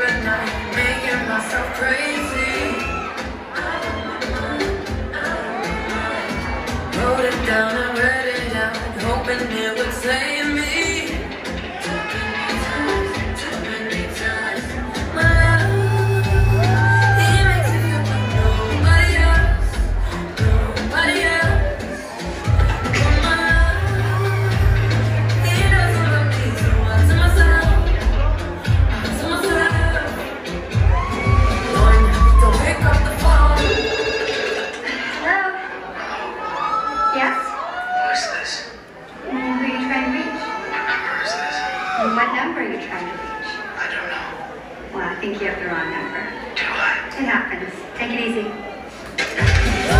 good night. Yes? Who is this? Who are you trying to reach? What number is this? And what number are you trying to reach? I don't know. Well, I think you have the wrong number. Do I? It happens. Take it easy.